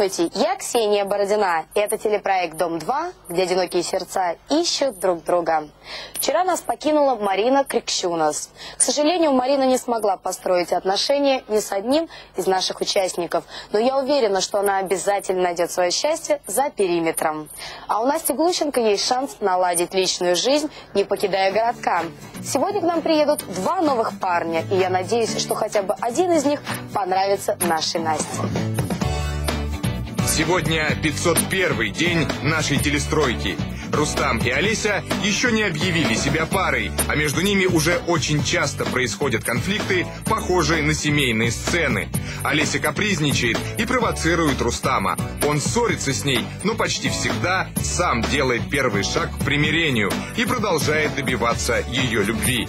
Здравствуйте, я Ксения Бородина. Это телепроект «Дом-2», где одинокие сердца ищут друг друга. Вчера нас покинула Марина Крикщунас. К сожалению, Марина не смогла построить отношения ни с одним из наших участников. Но я уверена, что она обязательно найдет свое счастье за периметром. А у Насти Глущенко есть шанс наладить личную жизнь, не покидая городка. Сегодня к нам приедут два новых парня. И я надеюсь, что хотя бы один из них понравится нашей Насте. Сегодня 501 день нашей телестройки. Рустам и Олеся еще не объявили себя парой, а между ними уже очень часто происходят конфликты, похожие на семейные сцены. Олеся капризничает и провоцирует Рустама. Он ссорится с ней, но почти всегда сам делает первый шаг к примирению и продолжает добиваться ее любви.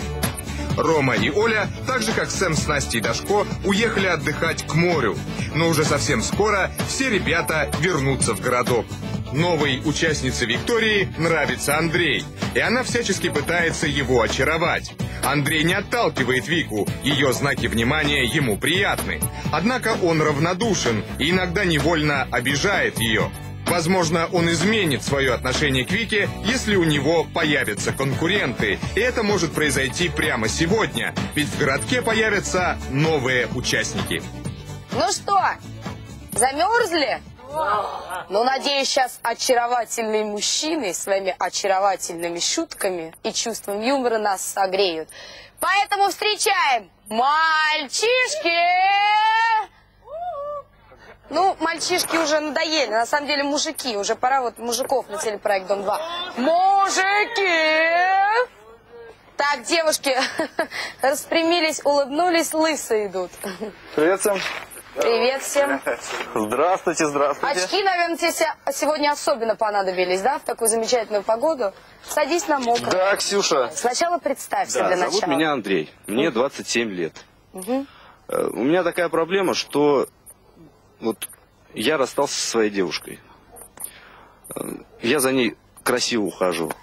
Рома и Оля, так же как Сэм с Настей и Дашко, уехали отдыхать к морю. Но уже совсем скоро все ребята вернутся в городок. Новой участнице Виктории нравится Андрей, и она всячески пытается его очаровать. Андрей не отталкивает Вику, ее знаки внимания ему приятны. Однако он равнодушен и иногда невольно обижает ее. Возможно, он изменит свое отношение к Вике, если у него появятся конкуренты. И это может произойти прямо сегодня, ведь в городке появятся новые участники. Ну что, замерзли? Ну, надеюсь, сейчас очаровательные мужчины своими очаровательными шутками и чувством юмора нас согреют. Поэтому встречаем мальчишки! Ну, мальчишки уже надоели, на самом деле мужики, уже пора вот мужиков на телепроект «Дом-2». Мужики! Так, девушки, распрямились, улыбнулись, лысые идут. Привет всем. Привет всем. Здравствуйте, здравствуйте. Очки, наверное, тебе се- сегодня особенно понадобились, да, в такую замечательную погоду? Садись на мокрый. Да, Ксюша. Сначала представься Да, для зовут начала. меня Андрей. Мне 27 лет. Э, У меня такая проблема, что вот я расстался со своей девушкой. Я за ней красиво ухаживал.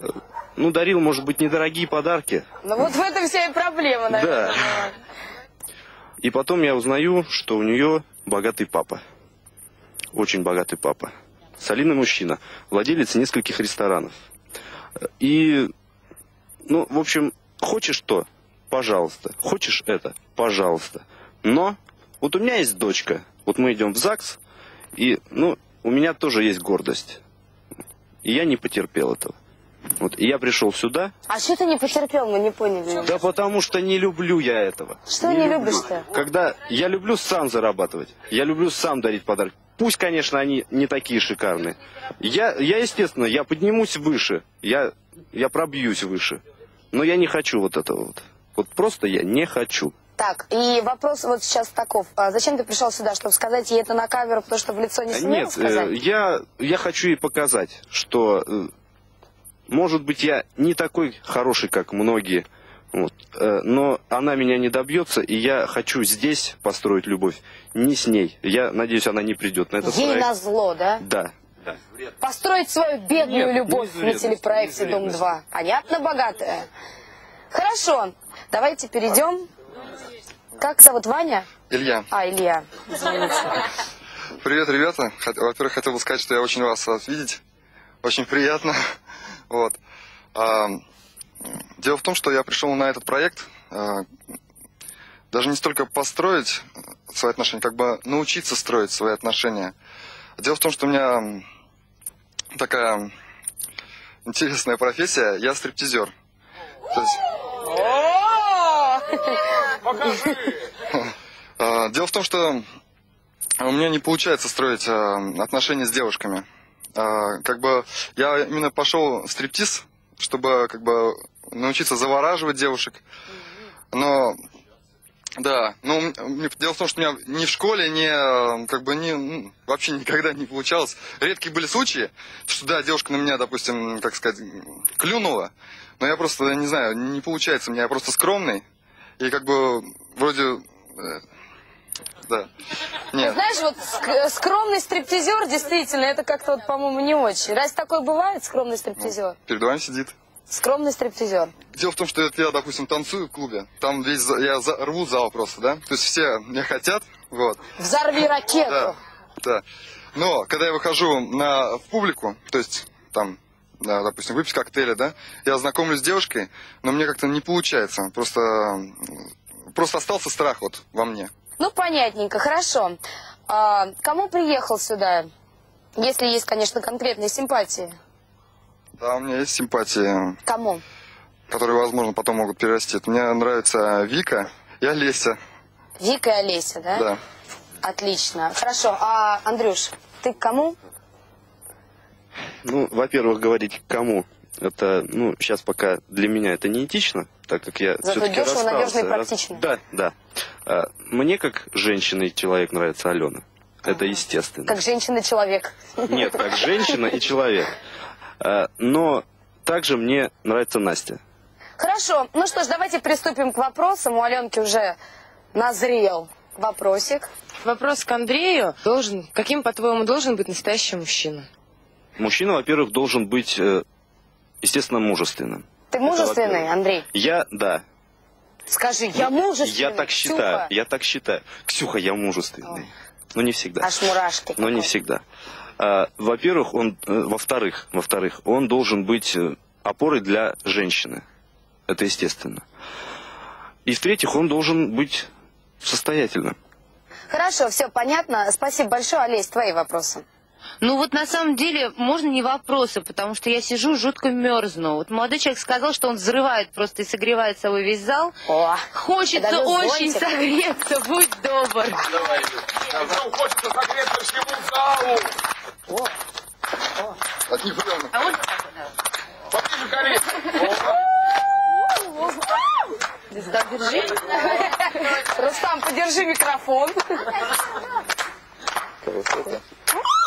Э, Ну, дарил, может быть, недорогие подарки. Ну вот в этом вся и проблема, наверное. Да. И потом я узнаю, что у нее богатый папа. Очень богатый папа. Солидный мужчина. Владелец нескольких ресторанов. И, ну, в общем, хочешь то, пожалуйста. Хочешь это, пожалуйста. Но вот у меня есть дочка. Вот мы идем в ЗАГС, и, ну, у меня тоже есть гордость. И я не потерпел этого. Вот, и я пришел сюда, А что ты не потерпел, мы не поняли. да потому что не люблю я этого. Что не любишь-то? Когда я люблю сам зарабатывать, я люблю сам дарить подарки. Пусть, конечно, они не такие шикарные. Я, я естественно, я поднимусь выше, я, я пробьюсь выше. Но я не хочу вот этого вот. Вот просто я не хочу. Так, и вопрос вот сейчас таков. А зачем ты пришел сюда, чтобы сказать ей это на камеру, потому что в лицо не смел Нет, сказать? э, я, я хочу ей показать, что, э, может быть, я не такой хороший, как многие, вот, э, но она меня не добьется, и я хочу здесь построить любовь, не с ней. Я надеюсь, она не придет на этот Ей проект. на зло, да? Да. да. Построить свою бедную Нет, любовь на телепроекте не из вредности. «Дом-2». Понятно, богатая? Хорошо, давайте перейдем. Как зовут Ваня? Илья. А, Илья. Извините. Привет, ребята. Во-первых, хотел бы сказать, что я очень вас рад видеть. Очень приятно. Вот. А, дело в том, что я пришел на этот проект а, даже не столько построить свои отношения, как бы научиться строить свои отношения. Дело в том, что у меня такая интересная профессия. Я стриптизер. То есть, А, Дело в том, что у меня не получается строить а, отношения с девушками. А, Как бы я именно пошел в стриптиз, чтобы как бы научиться завораживать девушек. Но да, ну м- м- дело в том, что у меня ни в школе, ни как бы ни вообще никогда не получалось. Редкие были случаи, что да, девушка на меня, допустим, как сказать, клюнула, но я просто не знаю, не получается у меня, я просто скромный и как бы вроде э, да. Нет. Знаешь, вот ск- скромный стриптизер, действительно, это как-то вот, по-моему, не очень. Разве такое бывает, скромный стриптизер? Перед вами сидит. Скромный стриптизер. Дело в том, что это я, допустим, танцую в клубе. Там весь за- я рву зал просто, да? То есть все меня хотят, вот. Взорви ракету. Да. Да. Но когда я выхожу на, в публику, то есть там, да, допустим, выпить коктейли, да, я знакомлюсь с девушкой, но мне как-то не получается. Просто, просто остался страх вот во мне. Ну, понятненько, хорошо. А, кому приехал сюда? Если есть, конечно, конкретные симпатии. Да, у меня есть симпатии, Кому? которые, возможно, потом могут перерасти. Мне нравится Вика и Олеся. Вика и Олеся, да? Да. Отлично. Хорошо. А, Андрюш, ты к кому? Ну, во-первых, говорить кому. Это, ну, сейчас пока для меня это не этично, так как я Зато все-таки расстался. надежно и Раз- практично. Да, да. А, Мне как женщина и человек нравится Алена. Это естественно. Как женщина-человек. Нет, как женщина и человек. А, Но также мне нравится Настя. Хорошо. Ну что ж, давайте приступим к вопросам. У Аленки уже назрел вопросик. Вопрос к Андрею. Должен, каким, по-твоему, должен быть настоящий мужчина? Мужчина, во-первых, должен быть, э, естественно, мужественным. Ты мужественный. Андрей? Я, да. Скажи, я мужественный. Я так считаю. Ксюха. Я так считаю. Ксюха, я мужественный. Но не всегда. Аж мурашки. Но не всегда. А, Во-первых, он, э, во-вторых, во-вторых, он должен быть э, опорой для женщины. Это естественно. И в-третьих, он должен быть состоятельным. Хорошо, все понятно. Спасибо большое. Олесь, твои вопросы. Ну вот на самом деле можно не вопросы, потому что я сижу, жутко мерзну. Вот молодой человек сказал, что он взрывает просто и согревает собой весь зал. О, Хочется очень согреться, будь добр. От них. А вот Рустам, подержи микрофон. все,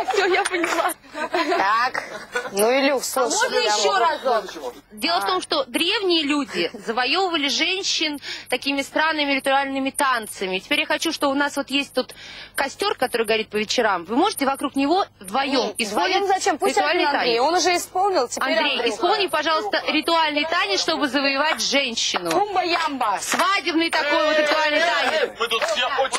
я все, я поняла. Так, ну, Илюх, слушай. Можно меня еще вот- разок? Дело в том, что древние люди завоевывали женщин такими странными ритуальными танцами. Теперь я хочу, что у нас вот есть тут костер, который горит по вечерам. Вы можете вокруг него вдвоем Нет, исполнить вдвоем зачем? Пусть ритуальный Андрей. танец. Он уже исполнил, теперь Андрей, Андрюха. исполни, пожалуйста, ритуальный танец, чтобы завоевать женщину. Кумба-ямба. Свадебный такой вот ритуальный танец. Мы тут все очень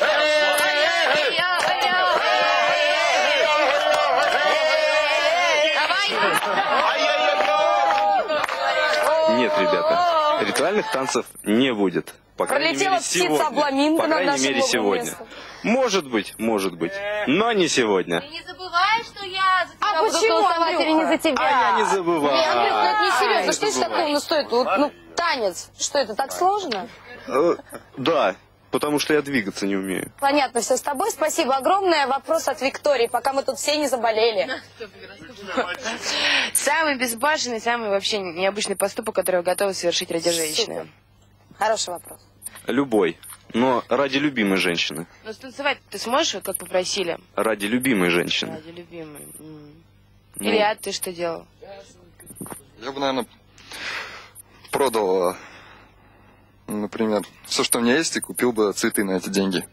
Нет, ребята, ритуальных танцев не будет. По крайней Пролетела мере, птица сегодня. обламинка По крайней мере, сегодня. местом. Может быть, может быть. Но не сегодня. Ты не забывай, что я за тебя А буду почему, голосовать или не за тебя. А я не забываю. Не, Андрюх, ну это не серьезно. Что это такого ну, стоит? Вот, ну, танец. Что это, так сложно? Э, Да, потому что я двигаться не умею. Понятно, все с тобой. Спасибо огромное. Вопрос от Виктории, пока мы тут все не заболели. Самый безбашенный, самый вообще необычный поступок, который вы готовы совершить ради женщины. Хороший вопрос. Любой. Но ради любимой женщины. Ну, станцевать ты сможешь, как попросили? Ради любимой женщины. Ради любимой. Ну, Илья, ты что делал? Я бы, наверное, продал, э, например, все, что у меня есть, и купил бы цветы на эти деньги.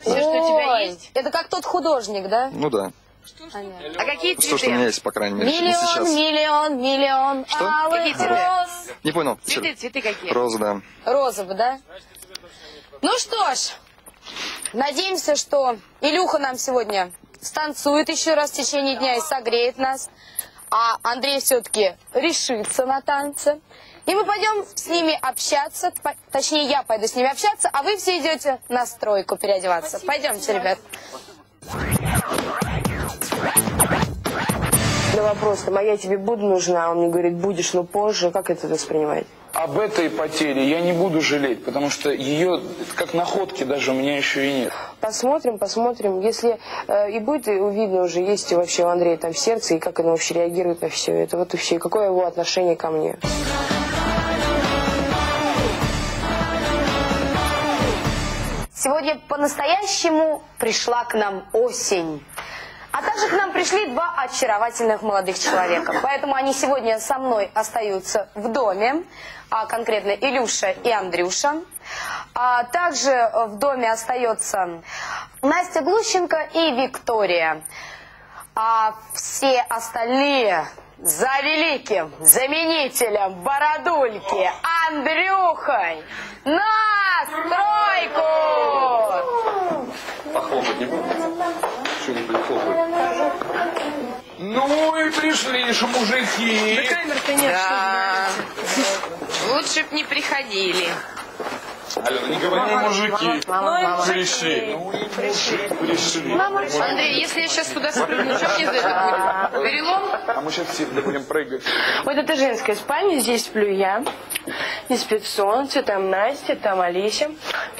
Все, что у тебя есть? Это как тот художник, да? Ну да. А какие Все, что у цветы? меня есть, по крайней мере, Миллион, сейчас. миллион, миллион Что? алых Какие цветы? роз. Не понял. Цветы, цветы какие? Роза, да. Розовый, да? Ну что ж, надеемся, что Илюха нам сегодня станцует еще раз в течение дня и согреет нас. А Андрей все-таки решится на танцы. И мы пойдем с ними общаться, по- точнее я пойду с ними общаться, а вы все идете на стройку переодеваться. Пойдемте, ребят. На вопрос, там, а я тебе буду нужна, он мне говорит, будешь, но позже. Как это воспринимаете? Об этой потере я не буду жалеть, потому что ее, как находки даже у меня еще и нет. Посмотрим, посмотрим. Если э, и будет и видно уже, есть вообще у Андрея там в сердце, и как он вообще реагирует на все это. Вот и все. И какое его отношение ко мне. Сегодня по-настоящему пришла к нам осень. А также к нам пришли два очаровательных молодых человека. Поэтому они сегодня со мной остаются в доме, а конкретно Илюша и Андрюша. А также в доме остается Настя Глущенко и Виктория. А все остальные за великим заменителем Бородульки Андрюхой на стройку! Похлопать не будете? Что не прихлопать? Ну и пришли же мужики. Да. Лучше б не приходили. Алена, не говори мужики. Пришли. Ну и мужики пришли. Андрей, если я сейчас туда спрыгну, что мне за это будет? Перелом? А мы сейчас все будем прыгать. Вот это женская спальня, здесь сплю я. Здесь спит Солнце, там Настя, там Олеся.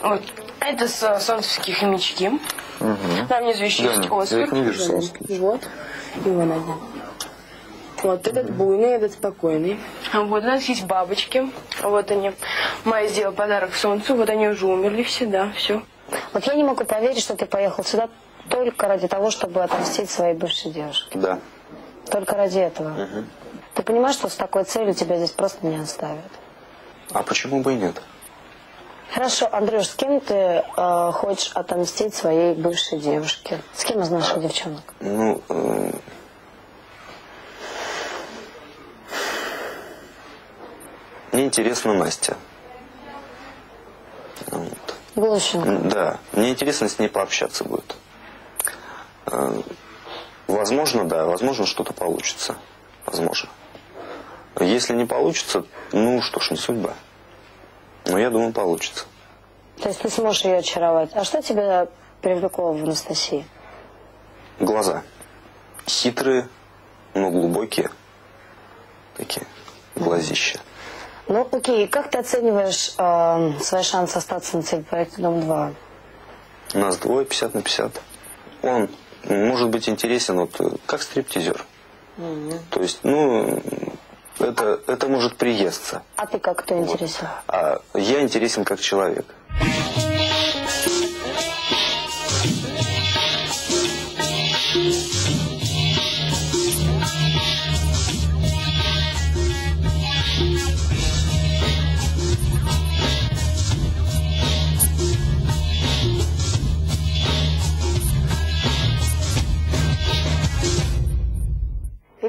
Вот. Это с- солнцевские хомячки. Там внизу еще есть Оскар. я их не вижу, солнцевские. Вот. И вон один. Вот этот буйный, этот спокойный. А Вот у нас есть бабочки. Вот они. Майя сделала подарок Солнцу. Вот они уже умерли все, да, все. Вот я не могу поверить, что ты поехал сюда только ради того, чтобы отомстить своей бывшей девушке. Да. Только ради этого. Ты понимаешь, что с такой целью тебя здесь просто не оставят? А почему бы и нет? Хорошо, Андрюш, с кем ты э, хочешь отомстить своей бывшей девушке? С кем из наших девчонок? Ну, э, мне интересна Настя. Вот. Глущенко. М, Да, мне интересно с ней пообщаться будет. Э, Возможно, да, возможно, что-то получится. Возможно. Если не получится, ну что ж, не судьба. Но я думаю, получится. То есть ты сможешь ее очаровать. А что тебя привлекло в Анастасии? Глаза. Хитрые, но глубокие. Такие глазища. Ну, окей, как ты оцениваешь э, свои шансы остаться на телепроекте «Дом-2»? Нас двое, 50 на 50. Он может быть интересен вот э, как стриптизер. То есть, ну, это, это может приесться. А ты как кто интересен? А я интересен как человек.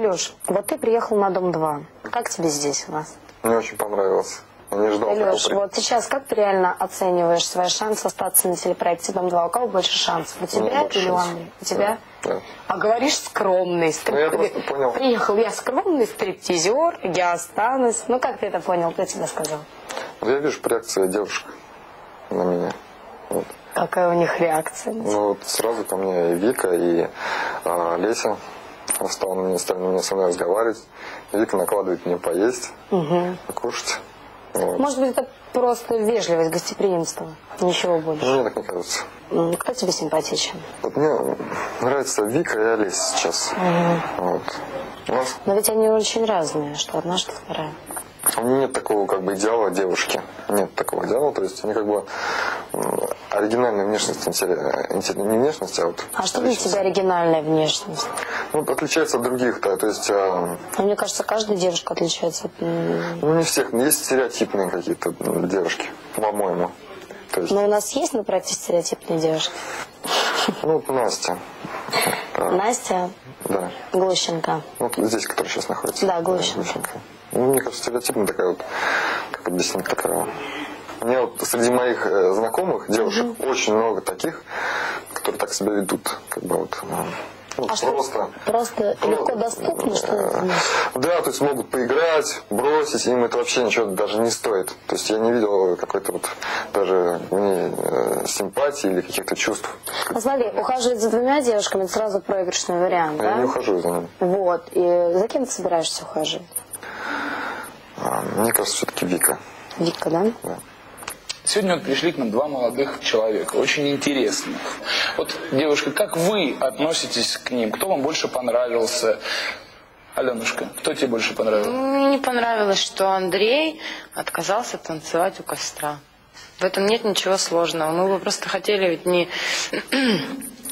Илюш, вот ты приехал на «Дом-2». Как тебе здесь у нас? Мне очень понравилось. Я не ждал такого Илюш, вот сейчас как ты реально оцениваешь свои шансы остаться на телепроекте «Дом-2»? У кого больше шансов? У тебя или у. Андрея? У тебя? Да. А говоришь скромный. стрип- Ну, я просто понял. Приехал я скромный стриптизер, я останусь. Ну как ты это понял? Кто тебе сказал? Я вижу по реакции девушек на меня. Вот. Какая у них реакция? Ну вот сразу ко мне и Вика, и а, Леся стала на меня, стали на меня со мной разговаривать. Вика накладывает мне поесть, покушать. Вот. Может быть, это просто вежливость, гостеприимство. Ничего больше. Мне так не кажется. Кто тебе симпатичен? Вот мне нравится Вика и Олеся сейчас. Вот. У нас Но ведь они очень разные, что одна, что вторая. у меня нет такого как бы идеала девушки. Нет такого идеала. То есть они как бы оригинальная внешность, не внешность, а вот А что для тебя оригинальная внешность? Ну, отличается от других, да. То есть а, Ну, мне кажется, каждая девушка отличается от... ну не всех, есть стереотипные какие-то девушки, по-моему. Есть, Но у нас есть на проекте стереотипные девушки? ну, вот Настя. Да, Настя да. Глущенко. Вот здесь, которая сейчас находится. Да, Глущенко. Ну, мне кажется, стереотипная такая вот, как объяснить, такая... У меня вот среди моих э, знакомых девушек очень много таких, которые так себя ведут, как бы вот, э, ну, А что, просто... Просто легко доступно, что это? значит? Да, то есть могут поиграть, бросить, им это вообще ничего даже не стоит. То есть я не видел какой-то вот даже в ней э, симпатии или каких-то чувств. Ну, смотри, ухаживать за двумя девушками – это сразу проигрышный вариант, Я не да? ухожу за ними. Вот. И за кем ты собираешься ухаживать? А, мне кажется, все-таки Вика. Вика, да? Сегодня вот пришли к нам два молодых человека, очень интересных. Вот, девушка, как вы относитесь к ним? Кто вам больше понравился? Аленушка, кто тебе больше понравился? Мне не понравилось, что Андрей отказался танцевать у костра. В этом нет ничего сложного. Мы бы просто хотели ведь не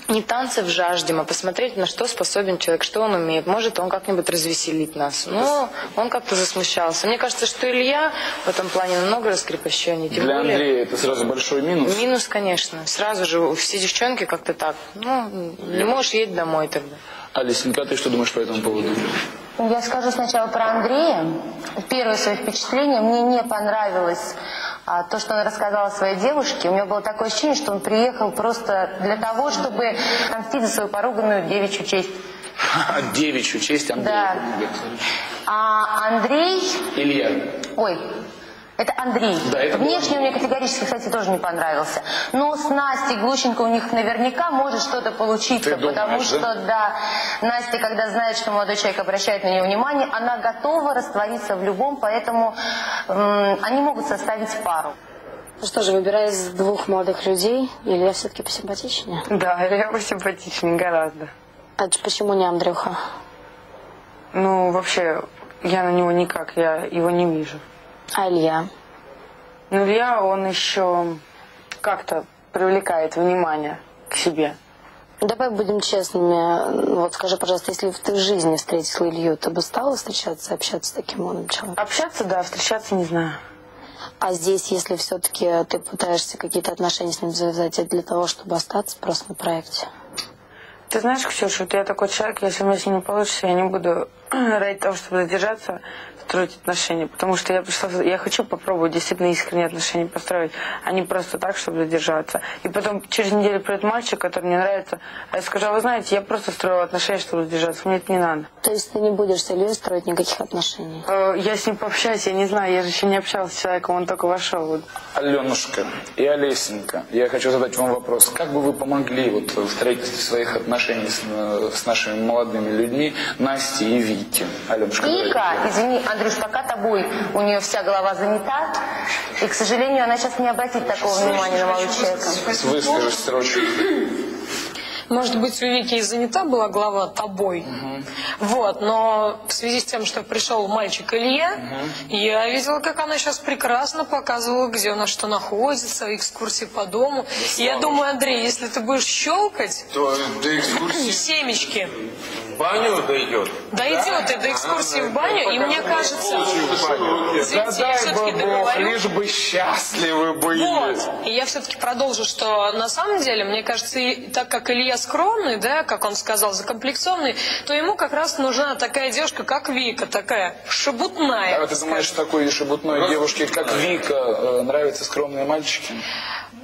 не танцы в жаждем, а посмотреть, на что способен человек, что он умеет. Может, он как-нибудь развеселит нас. Но он как-то засмущался. Мне кажется, что Илья в этом плане намного раскрепощеннее. Тем Для более... Андрея это сразу большой минус. Минус, конечно. Сразу же все девчонки как-то так. Ну, не можешь едь домой тогда. Алисенька, ты что думаешь по этому поводу? Я скажу сначала про Андрея. Первое свое впечатление. Мне не понравилось а, то, что он рассказал о своей девушке. У меня было такое ощущение, что он приехал просто для того, чтобы мстить за свою поруганную девичью честь. Девичью честь Андрея. Да. А Андрей... Илья. Ой, это Андрей. Да, это Внешне он мне категорически, кстати, тоже не понравился. Но с Настей Глущенко у них наверняка может что-то получиться, Ты думаешь, потому да? что, да, Настя, когда знает, что молодой человек обращает на нее внимание, она готова раствориться в любом, поэтому м, они могут составить пару. Ну что же, выбирая из двух молодых людей, Илья все-таки посимпатичнее. Да, Илья посимпатичнее гораздо. А почему не Андрюха? Ну, вообще, я на него никак, я его не вижу. А Илья? Ну, Илья, он еще как-то привлекает внимание к себе. Давай будем честными. Вот скажи, пожалуйста, если бы ты в жизни встретила Илью, ты бы стала встречаться общаться с таким молодым человеком? Общаться, да, встречаться не знаю. А здесь, если все-таки ты пытаешься какие-то отношения с ним завязать, это для того, чтобы остаться просто на проекте? Ты знаешь, Ксюша, вот я такой человек, если у меня с ним не получится, я не буду ради того, чтобы задержаться, строить отношения. Потому что я пришла, я хочу попробовать действительно искренние отношения построить, а не просто так, чтобы задержаться. И потом через неделю придет мальчик, который мне нравится, а я скажу, а вы знаете, я просто строила отношения, чтобы задержаться, мне это не надо. То есть ты не будешь с Ильей строить никаких отношений? Э, Я с ним пообщаюсь, я не знаю, я же еще не общалась с человеком, он только вошел. Вот. Аленушка и Олесенька, я хочу задать вам вопрос. Как бы вы помогли вот в строительстве своих отношений с, э, с нашими молодыми людьми, Настей и Витей? Аленушка, Вика, извини, Андрюш, пока тобой у нее вся голова занята, и, к сожалению, она сейчас не обратит такого внимания на молодого человека. Выскажись срочно. Может быть, у Вики и занята была глава тобой. Вот, но в связи с тем, что пришел мальчик Илья, я видела, как она сейчас прекрасно показывала, где у нас что находится, экскурсии по дому. И я думаю, Андрей, если ты будешь щелкать То до экскурсии семечки, в баню дойдет. дойдет и до экскурсии в баню, и мне кажется... Извините, я все-таки договорю. лишь бы счастливы были. Вот. И я все-таки продолжу, что на самом деле, мне кажется, и так как Илья скромный, да, как он сказал, закомплексованный, то ему как раз нужна такая девушка, как Вика, такая шебутная. А ты думаешь, что такой шебутной девушке, как Вика, э, нравятся скромные мальчики?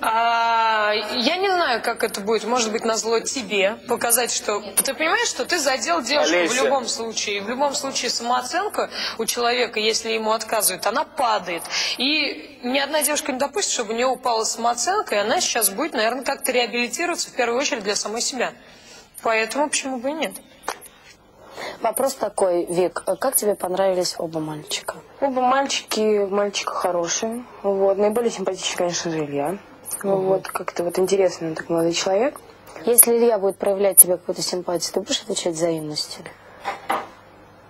А, я не знаю, как это будет. Может быть, на зло тебе показать, что ты понимаешь, что ты задел девушку Олеся. в любом случае. В любом случае самооценка у человека, если ему отказывают, она падает. И ни одна девушка не допустит, чтобы у нее упала самооценка, и она сейчас будет, наверное, как-то реабилитироваться в первую очередь для самой себя. Поэтому почему бы и нет? Вопрос такой, Вик, как тебе понравились оба мальчика? Оба мальчики, мальчика хорошие. Вот. Наиболее симпатичный, конечно же, Илья. Ну, Вот, как-то вот интересный он так молодой человек. Если Илья будет проявлять тебе какую-то симпатию, ты будешь отвечать взаимностью?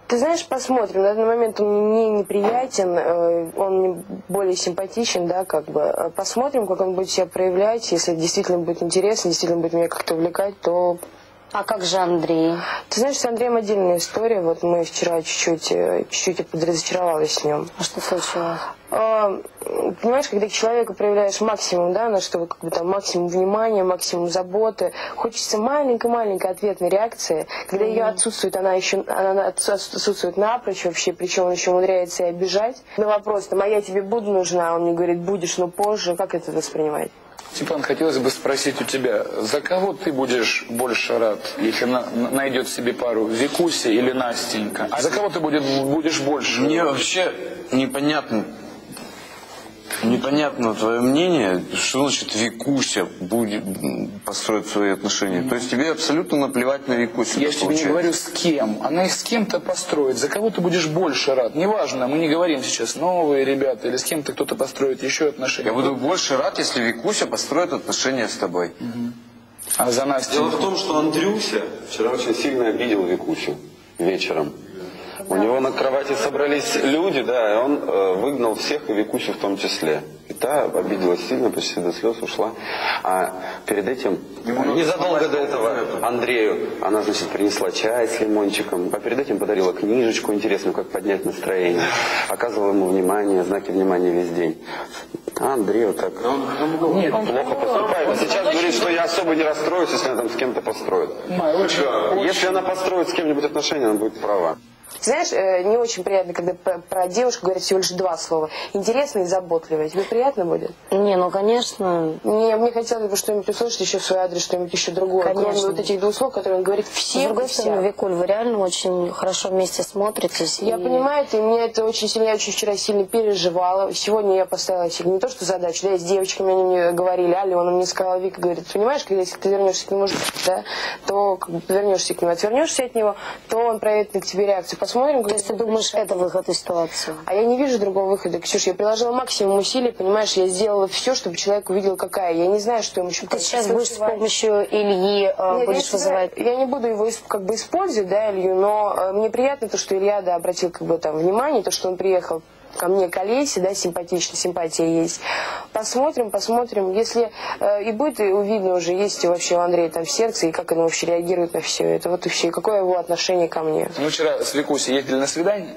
Ты знаешь, посмотрим. На данный момент он мне не неприятен, э, он мне более симпатичен, да, как бы. Э, Посмотрим, как он будет себя проявлять. Если действительно будет интересно, действительно будет меня как-то увлекать, то... А как же Андрей? Ты знаешь, с Андреем отдельная история. Вот мы вчера чуть-чуть, э, чуть-чуть подразочаровалась с ним. А что случилось? А, Понимаешь, когда к человеку проявляешь максимум, да, на что как бы там максимум внимания, максимум заботы, хочется маленькой-маленькой ответной реакции. Когда ее отсутствует, она еще она отсутствует напрочь вообще, причем он еще умудряется и обижать. На вопрос, там, а я тебе буду нужна, он мне говорит, будешь, но позже. Как это воспринимать? Степан, хотелось бы спросить у тебя, за кого ты будешь больше рад, если на- на- найдет себе пару Викуся или Настенька? А за кого ты будет, будешь больше? Мне вообще непонятно, непонятно твое мнение, что значит Викуся будет построить свои отношения. То есть тебе абсолютно наплевать на Викусю. Я тебе не говорю с кем. Она их с кем-то построит. За кого ты будешь больше рад? Неважно, мы не говорим сейчас новые ребята или с кем-то кто-то построит еще отношения. Я буду больше рад, если Викуся построит отношения с тобой. А за Настю? Дело в том, что Андрюся вчера очень сильно обидел Викусю вечером. У него на кровати собрались люди, да, и он э, выгнал всех, и Викусю в том числе. И та обиделась сильно, почти до слез ушла. А перед этим, незадолго до этого, Андрею, она, значит, принесла чай с лимончиком, а перед этим подарила книжечку интересную, как поднять настроение. Оказывала ему внимание, знаки внимания весь день. А Андрей вот так плохо поступает. А сейчас говорит, что я особо не расстроюсь, если она там с кем-то построит. Если она построит с кем-нибудь отношения, она будет права. Знаешь, э, не очень приятно, когда про, про девушку говорят всего лишь два слова. Интересно и заботливая. Тебе приятно будет? Не, ну, конечно. Не, мне хотелось бы что-нибудь услышать еще в свой адрес, что-нибудь еще другое. Кроме Конечно. вот этих двух слов, которые он говорит С всем другой стороны, Викуль, вы реально очень хорошо вместе смотритесь. Я и- понимаю, ты мне это очень сильно, я очень вчера сильно переживала. Сегодня я поставила себе не то, что задачу, да, и с девочками они мне говорили, Алена мне сказала, Вика говорит, понимаешь, когда если ты вернешься к нему, да, то как бы вернешься к нему, отвернешься от него, то он проявит на к тебе реакцию. Посмотрим, То есть ты думаешь, это выход из ситуации? а я не вижу другого выхода. Ксюша, я приложила максимум усилий, понимаешь, я сделала все, чтобы человек увидел, какая. Я не знаю, что ему еще Ты сейчас будешь с помощью Ильи э, Нет, будешь вызывать... знаю, Я не буду его как бы использовать, да, Илью, но э, мне приятно то, что Илья, да, обратил как бы там внимание, то, что он приехал ко мне к Олесе, да, симпатично, симпатия есть. Посмотрим, посмотрим. Если э, и будет и видно уже, есть ли вообще у Андрея там в сердце, и как он вообще реагирует на все это. Вот и все. И какое его отношение ко мне. Мы вчера с Викусей ездили на свидание,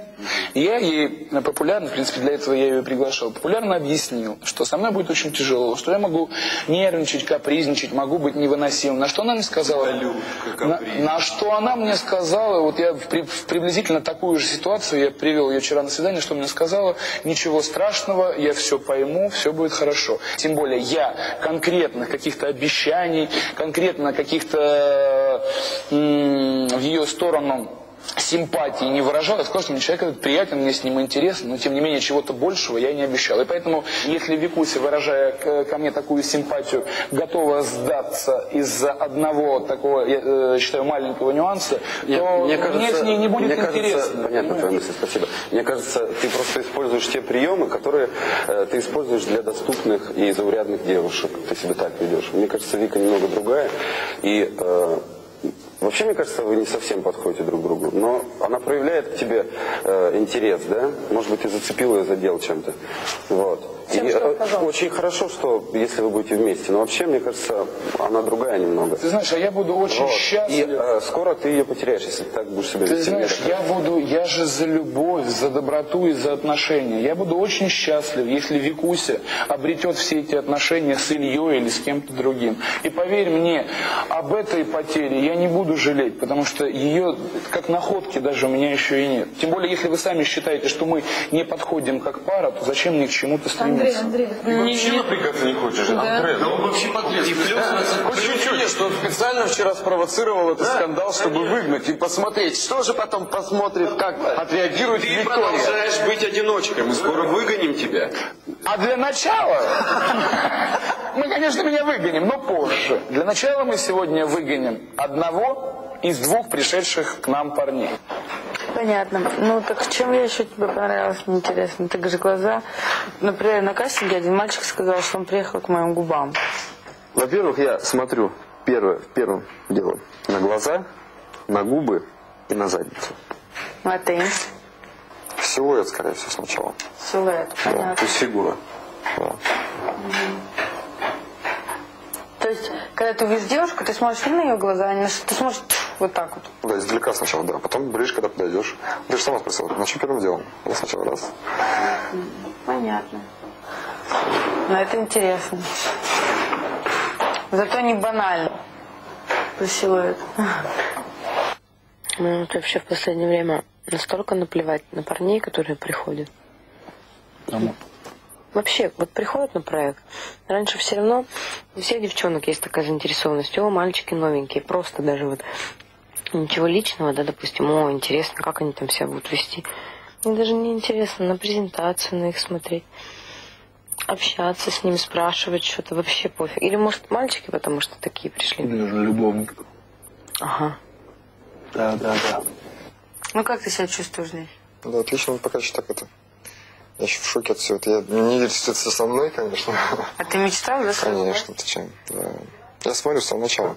и я ей популярно, в принципе, для этого я ее приглашал, популярно объяснил, что со мной будет очень тяжело, что я могу нервничать, капризничать, могу быть невыносимым. На что она мне сказала? На, на что она мне сказала, вот я в, при- в приблизительно такую же ситуацию, я привел ее вчера на свидание, что мне сказала, ничего страшного, я все пойму, все будет хорошо. Тем более я конкретно каких-то обещаний, конкретно каких-то в ее сторону симпатии не выражал, я сказал, что мне человек этот приятен, мне с ним интересно, но тем не менее чего-то большего я не обещал. И поэтому, если Викуся, выражая ко мне такую симпатию, готова сдаться из-за одного такого, я э, считаю, маленького нюанса, Нет, то мне кажется, с ней не будет мне кажется, интересно. понятно твоя мысль, спасибо. Мне кажется, ты просто используешь те приемы, которые э, ты используешь для доступных и заурядных девушек. Ты себя так ведешь. Мне кажется, Вика немного другая. И э, вообще, мне кажется, вы не совсем подходите друг другу. Но она проявляет к тебе э, интерес, да? Может быть, ты зацепил ее, задел чем-то. Вот. Чем И, очень хорошо, что если вы будете вместе. Но вообще, мне кажется, она другая немного. Ты знаешь, а я буду очень Вот. И счастлив. э, скоро ты ее потеряешь, если ты так будешь себя Ты вести. знаешь, я буду, я же за любовь, за доброту и за отношения. Я буду очень счастлив, если Викуся обретет все эти отношения с Ильей или с кем-то другим. И поверь мне, об этой потере я не буду жалеть, потому что ее, как находки даже у меня еще и нет. Тем более, если вы сами считаете, что мы не подходим как пара, то зачем мне к чему-то стремиться? Андрей, Вообще напрягаться не хочешь, Андрей? Да он вообще подлец. И плюс, чуть-чуть, что он специально вчера спровоцировал этот скандал, чтобы выгнать и посмотреть, что же потом посмотрит, как отреагирует Ты Виктория. продолжаешь быть одиночкой. Мы скоро выгоним тебя. А для начала мы, конечно, меня выгоним, но позже. Для начала мы сегодня выгоним одного из двух пришедших к нам парней. Понятно. Ну так чем я еще тебе понравилось, мне интересно. Ты говоришь, глаза. Например, на кастинге один мальчик сказал, что он приехал к моим губам. Во-первых, я смотрю первое, первым делом на глаза, на губы и на задницу. Ну а ты? Силуэт, скорее всего, сначала. Силуэт. Да, Понятно. то есть фигура. Да. То есть, когда ты увидишь девушку, ты смотришь не на ее глаза, а на что ты смотришь вот так вот. Да, издалека сначала, да. Потом ближе, когда подойдешь. Ты же сама спросила, на чем первым делом? Я сначала раз. Понятно. Но это интересно. Зато не банально. По силуэту. Ну, вот вообще в последнее время настолько наплевать на парней, которые приходят. Вообще, вот приходят на проект, раньше все равно у всех девчонок есть такая заинтересованность. О, мальчики новенькие, просто даже вот ничего личного, да, допустим, о, интересно, как они там себя будут вести. Мне даже не интересно на презентацию, на их смотреть, общаться с ними, спрашивать что-то, вообще пофиг. Или, может, мальчики, потому что такие пришли. Нужен любовник. Ага. Да, да, да. Ну как ты себя чувствуешь здесь? Да, отлично, он пока еще так это. Я еще в шоке от всего этого. Я не верю, что это все со мной, конечно. А ты мечтал, да? Конечно, ты чем? Да. Я смотрю с самого начала.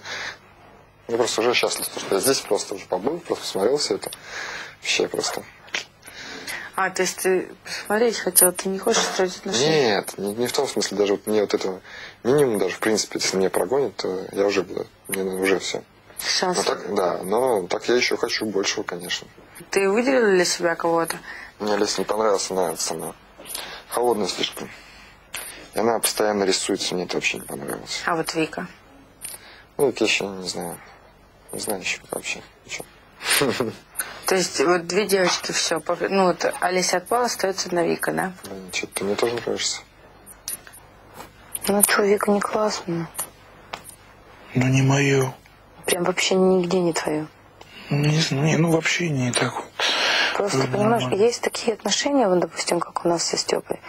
Я просто уже счастлив, что я здесь просто уже побыл, просто посмотрел все это. Вообще просто. А, то есть ты посмотреть хотел, ты не хочешь строить отношения? Нет, не, не в том смысле, даже вот мне вот этого минимум даже, в принципе, если меня прогонят, то я уже буду, мне уже все. Шанс. Но так, да, но так я еще хочу большего, конечно. Ты выделил для себя кого-то? Мне Леся не понравилась, она сама холодная слишком. И она постоянно рисуется, мне это вообще не понравилось. А вот Вика? Ну, я еще не знаю. Не знаю еще вообще. Ничего. То есть вот две девочки, все. Ну вот Олеся отпала, остается одна Вика, да? Да, Что-то ты мне тоже нравишься. Ну что, Вика не классная. Ну, не мое. Прям вообще нигде не твое. Не знаю, ну вообще не так. Просто, понимаешь, есть такие отношения, вот, допустим, как у нас со Степой.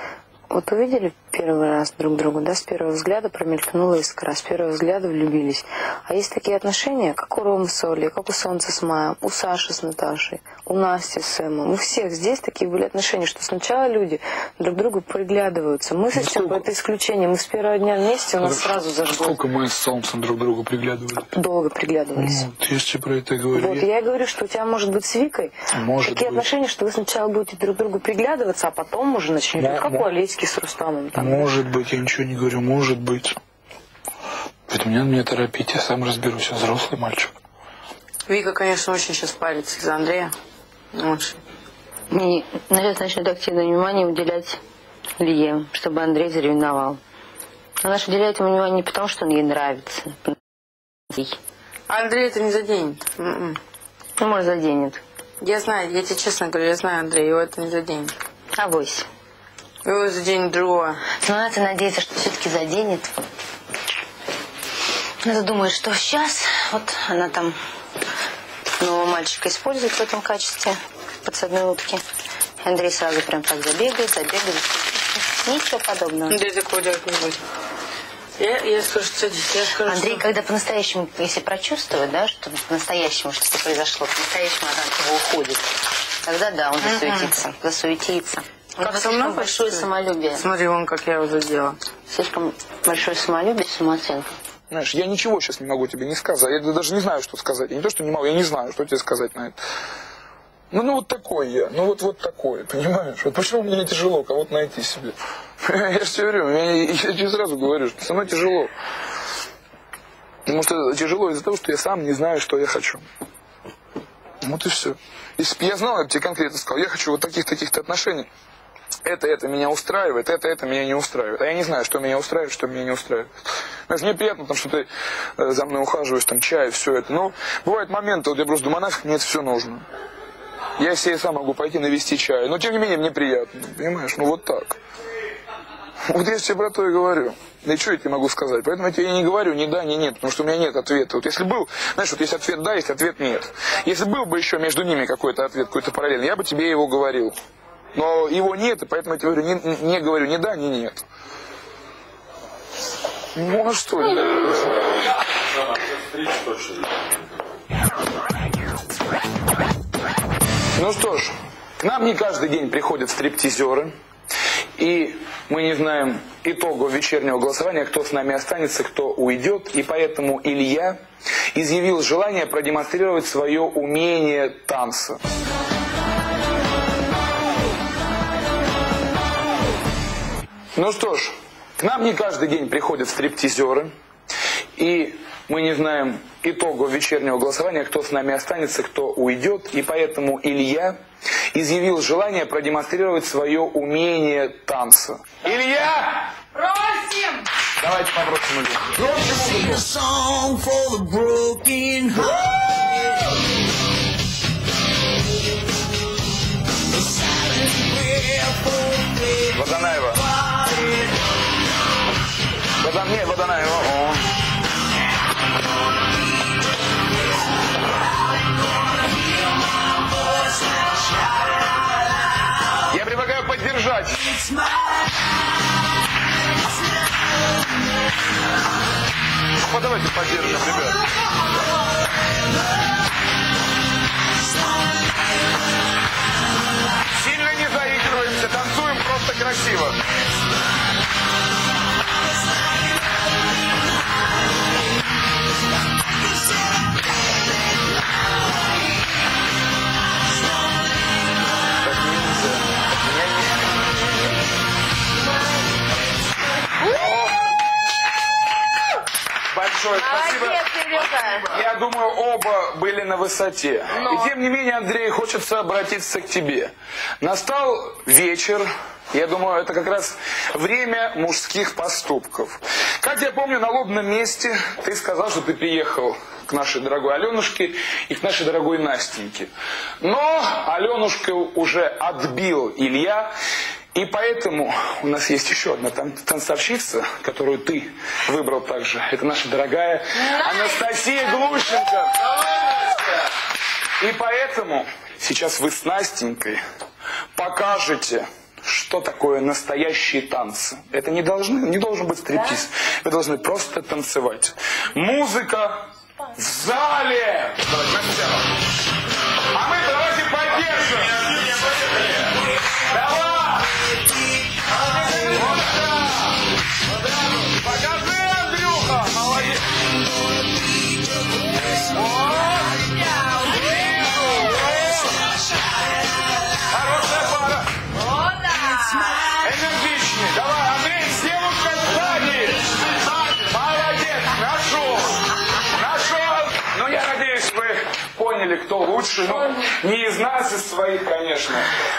Вот увидели первый раз друг друга, да, с первого взгляда промелькнула искра, с первого взгляда влюбились. А есть такие отношения, как у Ромы с Олей, как у Солнца с Маем, у Саши с Наташей, у Насти с Эмом. У всех здесь такие были отношения, что сначала люди друг другу приглядываются. Мы со Степой это исключение. Мы с первого дня вместе, у нас сразу зажгло. Сколько мы с Солнцем друг другу приглядывали? Долго приглядывались. Вот, я тебе про это говорю. Вот, я и говорю, что у тебя может быть с Викой Может такие быть. отношения, что вы сначала будете друг другу приглядываться, а потом уже начнете, Да, как да. у Олеськи с Рустамом. Там. Может быть, я ничего не говорю, может быть. Поэтому не надо меня торопить, я сам разберусь, я взрослый мальчик. Вика, конечно, очень сейчас парится из-за Андрея. Очень. И сейчас начнет активное внимание уделять Илье, чтобы Андрей заревновал. Она же уделяет ему внимание не потому, что он ей нравится. Андрей это не заденет. М-м. Ну, может, заденет. Я знаю, я тебе честно говорю, я знаю Андрей, его это не заденет. Авось. Его заденет другого. Но надо надеяться, что все-таки заденет. Надо думать, что сейчас вот она там нового мальчика использует в этом качестве подсадной утки. Андрей сразу прям так забегает, забегает. Ничего подобного. Андрей такого делать не будет. Я, я скажу, садись, я скажу, Андрей, что- когда по-настоящему, если прочувствует, да, что по-настоящему что-то произошло, по-настоящему она от него уходит, тогда да, он засуетится, засуетится. Как со мной слишком большое самолюбие. Смотри, вон как я его задела. Слишком большое самолюбие, самооценка. Знаешь, я ничего сейчас не могу тебе не сказать. Я даже не знаю, что сказать. Я не то, что не могу, я не знаю, что тебе сказать на это. Ну, ну вот такой я, ну вот, вот такой, понимаешь? Вот почему мне тяжело кого-то найти себе? Я же тебе говорю, я, я тебе сразу говорю, что со мной тяжело. Потому что тяжело из-за того, что я сам не знаю, что я хочу. Вот и все. Если бы я знал, я бы тебе конкретно сказал, я хочу вот таких-таких-то отношений. Это, это меня устраивает, это, это меня не устраивает. А я не знаю, что меня устраивает, что меня не устраивает. Знаешь, мне приятно, там, что ты э, за мной ухаживаешь, там, чай, все это. Но бывают моменты, вот я просто думаю, а нафиг мне это все нужно. Я себе сам могу пойти навести чай, но тем не менее мне приятно, понимаешь? Ну вот так. Вот я тебе про то и говорю. Да и что я тебе могу сказать? Поэтому я тебе не говорю ни да, ни нет, потому что у меня нет ответа. Вот если был, знаешь, вот есть ответ да, есть ответ нет. Если был бы еще между ними какой-то ответ, какой-то параллельный, я бы тебе его говорил. Но его нет, и поэтому я тебе говорю, не, не говорю ни да, ни нет. Ну а что? Ну что ж, к нам не каждый день приходят стриптизеры. И мы не знаем итогов вечернего голосования, кто с нами останется, кто уйдет. И поэтому Илья изъявил желание продемонстрировать свое умение танца. Ну что ж, к нам не каждый день приходят стриптизеры. И мы не знаем итогов вечернего голосования, кто с нами останется, кто уйдет. И поэтому Илья изъявил желание продемонстрировать свое умение танца. Илья! Просим! Давайте попросим Илью. Вода... Нет, Водонаева. О. Я предлагаю поддержать. Ну, давайте поддержим, ребят. Сильно не заигрываемся, танцуем просто красиво. Большое. Спасибо. Молодец, Серега. Я думаю, оба были на высоте. И тем не менее, Андрей, хочется обратиться к тебе. Настал вечер. Я думаю, это как раз время мужских поступков. Как я помню, на лобном месте ты сказал, что ты приехал к нашей дорогой Аленушке и к нашей дорогой Настеньке. Но Аленушка уже отбил Илья, и поэтому у нас есть еще одна тан- танцовщица, которую ты выбрал также. Это наша дорогая Анастасия Глущенко. И поэтому сейчас вы с Настенькой покажете, что такое настоящие танцы. Это не, должны, не должен быть стриптиз. Вы должны просто танцевать. Музыка в зале! Давайте, кто лучше. Ну, не из нас, из своих, конечно,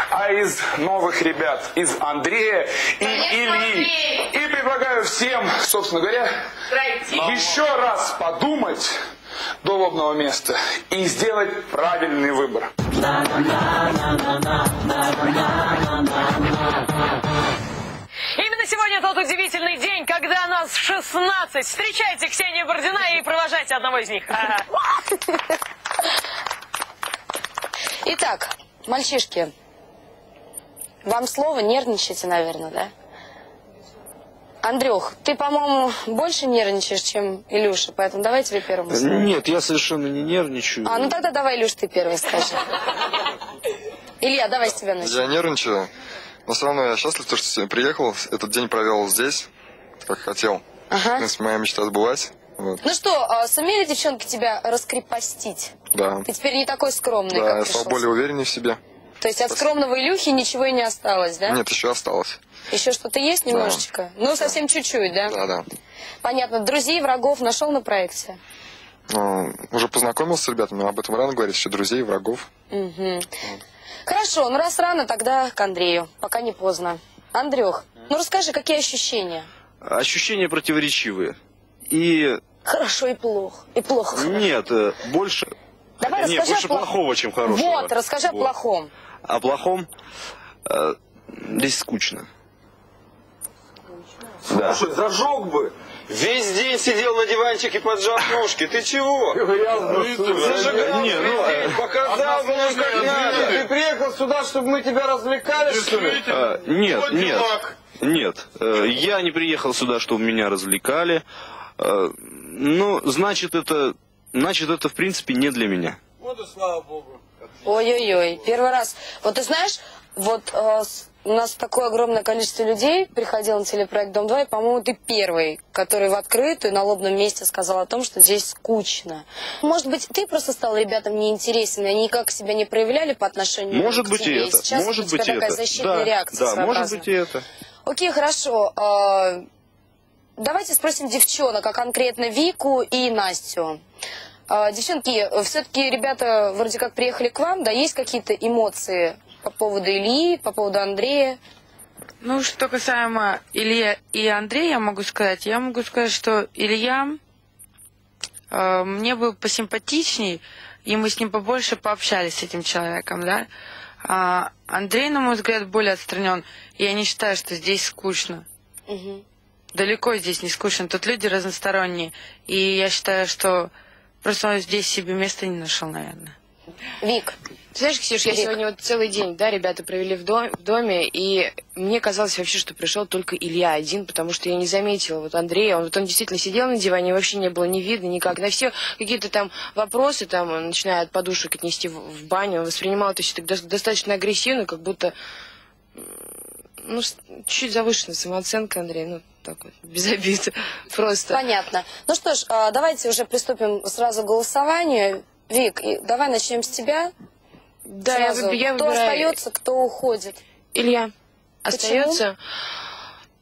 а из новых ребят. Из Андрея и Ильи. И предлагаю всем, собственно говоря, еще раз подумать до лобного места и сделать правильный выбор. Именно сегодня тот удивительный день, когда нас 16. Встречайте Ксения Бородина и провожайте одного из них. Итак, мальчишки, вам слово, нервничаете, наверное, да? Андрюх, ты, по-моему, больше нервничаешь, чем Илюша, поэтому давай тебе первому слово. Нет, я совершенно не нервничаю. А, ну тогда давай, Илюш, ты первый скажи. Илья, давай с тебя начнем. Я нервничаю, но все равно я счастлив, то, что сегодня приехал, этот день провел здесь, как хотел. Ага. В принципе, моя мечта сбылась. Вот. Ну что, а, сумели девчонки тебя раскрепостить? Да. Ты теперь не такой скромный, Да, как я стал более увереннее в себе. То есть от скромного Илюхи ничего и не осталось, да? Нет, еще осталось. Еще что-то есть немножечко? Ну, совсем чуть-чуть, да? Да, да. Понятно. Друзей, врагов нашел на проекте? Ну, уже познакомился с ребятами, об этом рано говорить, еще друзей, врагов. Мгм. Хорошо, ну раз рано, тогда к Андрею, пока не поздно. Андрюх, ну расскажи, какие ощущения? Ощущения противоречивые. И Хорошо и плохо. И плохо. нет, э, больше... Давай Нет, больше о плох- плохого, чем хорошего. Вот, расскажи о Вот. плохом. О плохом э, здесь скучно. Да. Слушай, зажег бы. Весь день сидел на диванчике, поджав ножки. Ты чего? Зажигал Не, ну, весь э, показал бы нам как надо. Ты приехал сюда, чтобы мы тебя развлекали, что ли? Э, нет, нет, нет. Э, я не приехал сюда, чтобы меня развлекали. Ну, значит, это, значит, это в принципе не для меня. Вот и слава богу. Ой-ой-ой, первый раз. Вот ты знаешь, вот э, у нас такое огромное количество людей приходило на телепроект «Дом-2», и, по-моему, ты первый, который в открытую на лобном месте сказал о том, что здесь скучно. Может быть, ты просто стал ребятам неинтересен, и они никак себя не проявляли по отношению Может к быть и это. сейчас Может у тебя быть и такая это. защитная Да, реакция да, может быть и это. Окей, хорошо. Давайте спросим девчонок, а конкретно Вику и Настю. А, Девчонки, все-таки ребята вроде как приехали к вам, да, есть какие-то эмоции по поводу Ильи, по поводу Андрея? Ну, что касаемо Ильи и Андрея, я могу сказать, я могу сказать, что Илья э, мне был посимпатичней, и мы с ним побольше пообщались с этим человеком, да. А Андрей, на мой взгляд, более отстранен. И я не считаю, что здесь скучно. Далеко здесь не скучно. Тут люди разносторонние. И я считаю, что просто он здесь себе места не нашел, наверное. Вик. Ты знаешь, Ксюш, я Вик. сегодня вот целый день, да, ребята провели в, дом- в доме, и мне казалось вообще, что пришел только Илья один, потому что я не заметила вот Андрея, он, вот он действительно сидел на диване, вообще не было ни видно никак. На все какие-то там вопросы, там, начиная от подушек отнести в, в баню, он воспринимал это все так дос- достаточно агрессивно, как будто, ну, чуть завышенная самооценка, Андрей, ну, так вот, без обид, просто. Понятно. Ну что ж, а, давайте уже приступим сразу к голосованию. Вик, давай начнем с тебя. Да, я выби- я кто выбираю- остается, кто уходит. Илья Почему? остается.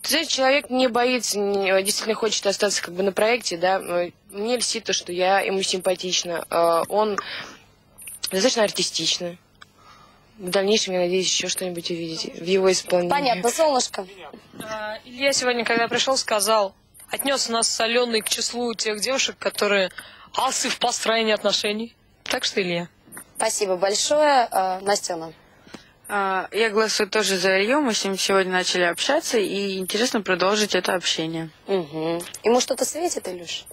Ты знаешь, человек не боится, не- действительно хочет остаться как бы на проекте, да. Э, Мне льстит то, что я ему симпатична. Э, Он достаточно артистичный. В дальнейшем, я надеюсь, еще что-нибудь увидеть в его исполнении. Понятно, солнышко. А, Илья сегодня, когда пришел, сказал, отнес нас с Аленой к числу тех девушек, которые асы в построении отношений. Так что, Илья. Спасибо большое, э, Настена. А, Я голосую тоже за Илью. Мы с ним сегодня начали общаться, и интересно продолжить это общение. Угу. Ему что-то светит, Илюш?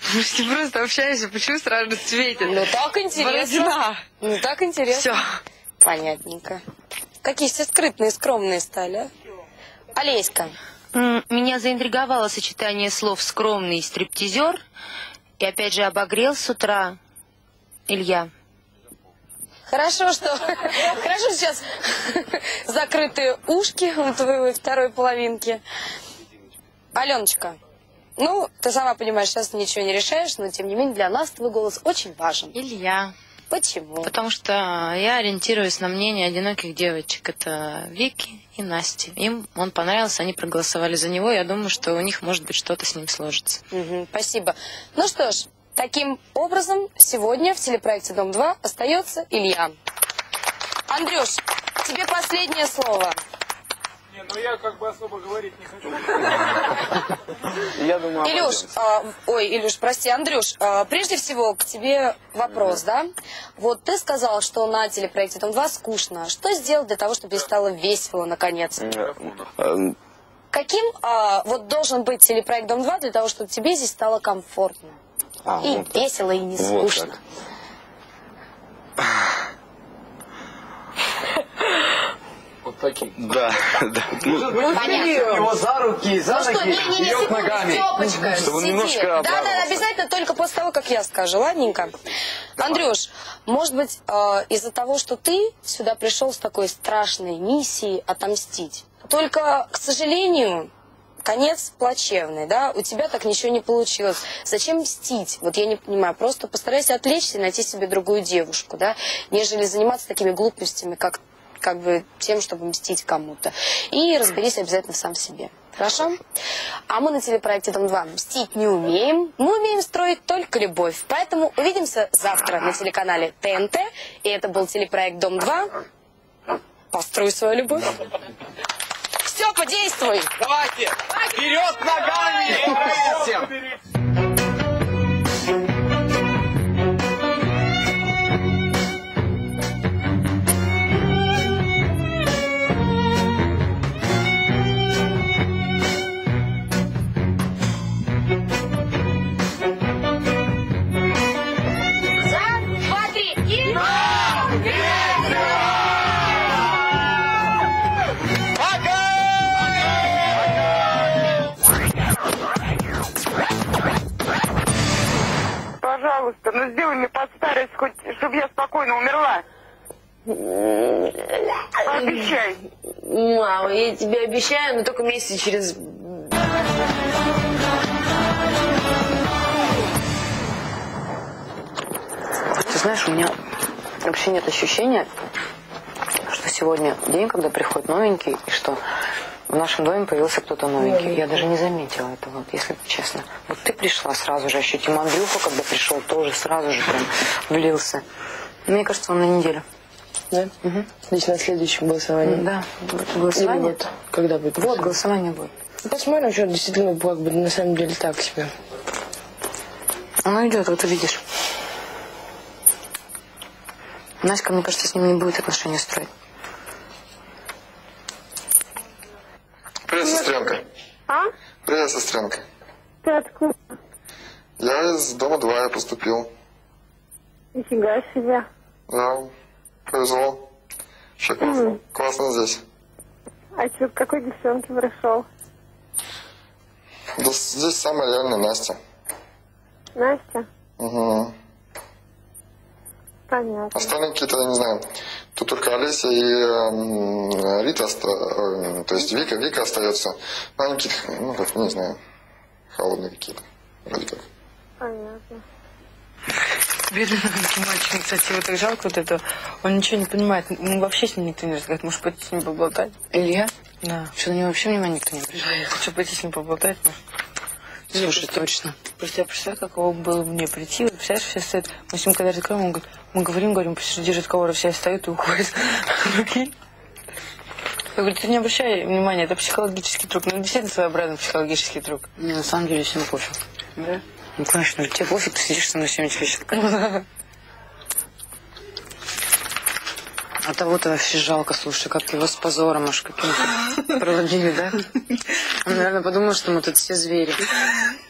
Мы с ним просто общаемся, почему сразу светит? Ну так интересно. Бородина. Ну так интересно. Все. Понятненько. Какие все скрытные, скромные стали, а? Олеська. Меня заинтриговало сочетание слов «скромный» и «стриптизер». И опять же обогрел с утра Илья. Хорошо, что хорошо сейчас закрытые ушки у твоей второй половинки. Аленочка, ну, ты сама понимаешь, сейчас ничего не решаешь, но тем не менее для нас твой голос очень важен. Илья. Почему? Потому что я ориентируюсь на мнение одиноких девочек. Это Вики и Насти. Им он понравился, они проголосовали за него. Я думаю, что у них, может быть, что-то с ним сложится. Мгм, спасибо. Ну что ж, таким образом сегодня в телепроекте «Дом-2» остается Илья. Андрюш, тебе последнее слово. Не, ну я как бы особо говорить не хочу. Я думаю, Илюш, а, ой, Илюш, прости, Андрюш, а, прежде всего к тебе вопрос, да? Вот ты сказал, что на телепроекте «Дом-2» скучно. Что сделать для того, чтобы тебе стало весело, наконец? Эм, Каким а, вот должен быть телепроект «Дом-2» для того, чтобы тебе здесь стало комфортно? а, и вот так. весело, и не Вот скучно. Вот таким. Да, да. Ну, Понятно. его за руки, за Ну что, ноги, не-не-не, вперед секунду, ногами. Степочка, Чтобы он сиди. немножко Да, да, обязательно только после того, как я скажу, ладненько? Андрюш, может быть, э, из-за того, что ты сюда пришел с такой страшной миссией отомстить. Только, к сожалению, конец плачевный, да? У тебя так ничего не получилось. Зачем мстить? Вот я не понимаю. Просто постарайся отвлечься и найти себе другую девушку, да? Нежели заниматься такими глупостями, как как бы тем, чтобы мстить кому-то. И разберись обязательно сам в себе. Хорошо? А мы на телепроекте «Дом-2» мстить не умеем. Мы умеем строить только любовь. Поэтому увидимся завтра на телеканале ТНТ. И это был телепроект «Дом-2». Построй свою любовь. Все, подействуй! Давайте! Вперед ногами! Всем! Пожалуйста, ну сделай мне под старость, хоть, чтобы я спокойно умерла. Обещай. Мама, я тебе обещаю, но только месяца через... Ты знаешь, у меня вообще нет ощущения, что сегодня день, когда приходит новенький, и что в нашем доме появился кто-то новенький. Я даже не заметила этого, если честно. Вот ты пришла сразу же ощутим. Андрюха, когда пришел, тоже сразу же прям влился. Мне кажется, он на неделю. Да? Угу. Здесь на следующем голосовании. Да, голосование. Или вот, когда будет Вот, голосование будет. Ну, Посмотрим, что действительно как бы на самом деле так себе. Оно идет, вот увидишь. Наська, мне кажется, с ним не будет отношения строить. Сестренка. А? Привет, сестренка. Ты откуда? Я из дома 2 я поступил. Нифига себе. Да, повезло. Вообще классно. Мгм. Классно здесь. А что, к какой девчонке пришел? Да здесь самая реальная Настя. Настя? Угу. Понятно. Остальные какие-то, я не знаю. Тут только Олеся и Рита, оста- э, то есть Вика, Вика остается. Но они какие-то, ну, как, не знаю, холодные какие-то. Вроде как. Понятно. Бедный маленький мальчик, кстати, его так жалко вот это. Он ничего не понимает. Ну, вообще с ним никто не разговаривает. Может, пойти с ним поболтать? Илья? Да. Что на него вообще внимания никто не обращает. Хочу пойти с ним поболтать, может? Слушай, точно. Просто я представляю, каково было бы мне прийти. Вот, представляешь, все стоят. Мы с ним когда разговариваем, он говорит, мы говорим, говорим, посреди разговора все встают и уходят. Прикинь? Я говорю, ты не обращай внимания, это психологический трюк. Ну, действительно своеобразный психологический трюк. Не, на самом деле всем пофиг. Да? Ну, конечно, тебе пофиг, ты сидишь со мной семечко щелкаешь. А того-то вообще жалко, слушай, как его с позором аж каким-то проводили, да? Он, наверное, подумал, что мы тут все звери.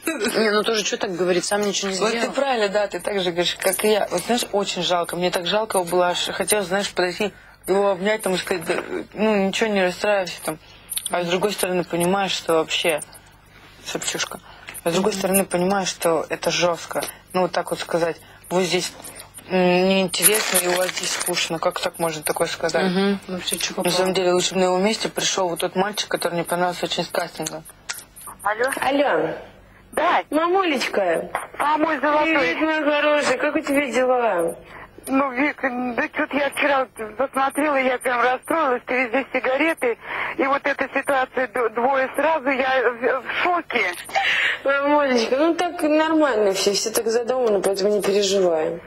Не, ну тоже что так говорит, сам ничего не Вот сделал. ты правильно, да, ты так же говоришь, как и я. Вот знаешь, очень жалко. Мне так жалко его было, аж хотелось, знаешь, подойти, его обнять, там, и сказать, да, ну, ничего не расстраивайся, там. А с другой стороны, понимаешь, что вообще... Шепчушка. А с другой стороны, понимаешь, что это жестко. Ну, вот так вот сказать. Вы здесь неинтересно, и у вас здесь скучно. Как так можно такое сказать? Мгм. Вообще, что На самом деле, лучше бы на его месте пришел вот тот мальчик, который мне понравился очень с кастинга. Алло? Алло. Да. Мамулечка. Мой золотой. Привет, моя хорошая. Как у тебя дела? Ну, Вик, да что-то я вчера посмотрела, я прям расстроилась, ты везде сигареты, и вот эта ситуация двое сразу, я в, шоке. Мамулечка, ну так нормально все, все так задумано, поэтому не переживаем.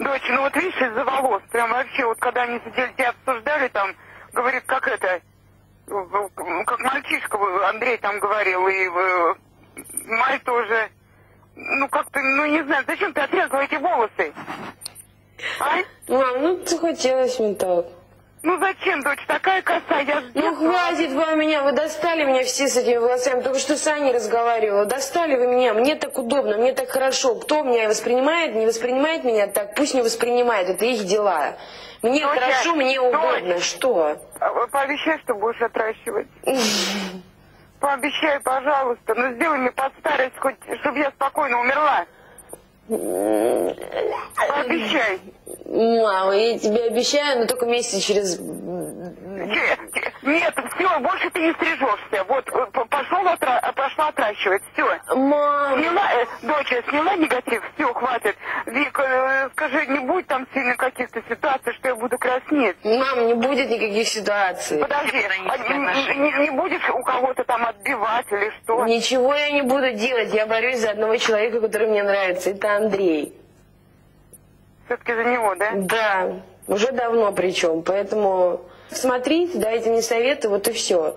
Дочь, ну вот видишь, из-за волос, прям вообще, вот когда они сидели, тебя обсуждали, там, говорит, как это, как мальчишка, Андрей там говорил, и Май тоже, ну как-то, ну не знаю, зачем ты отрезала эти волосы? А? Мам, ну захотелось мне так. Ну зачем, дочь, такая коса, я с Ну хватит вы меня, вы достали меня все с этими волосами, только что с Аней разговаривала. Достали вы меня, мне так удобно, мне так хорошо. Кто меня воспринимает, не воспринимает меня так, пусть не воспринимает, это их дела. Мне Дося, хорошо, мне дочь. удобно. Что? А, Пообещай, что будешь отращивать. Пообещай, пожалуйста. Ну сделай мне под старость хоть, чтобы я спокойно умерла. Пообещай. Мама, я тебе обещаю, но только месяц через... Че- че- Нет, все, больше ты не стрижешься. Вот э, пошел отра... пошла отращивать. Все. Мам. Сняла, э, доча, сняла негатив. Все, хватит. Вик, э, скажи, не будет там сильно каких-то ситуаций, что я буду краснеть? Мам, не будет никаких ситуаций. Подожди, а не, не- не будешь у кого-то там отбивать или что? Ничего я не буду делать. Я борюсь за одного человека, который мне нравится. Это Андрей. Все-таки за него, да? Да, уже давно причем. Поэтому смотрите, дайте мне советы, вот и все.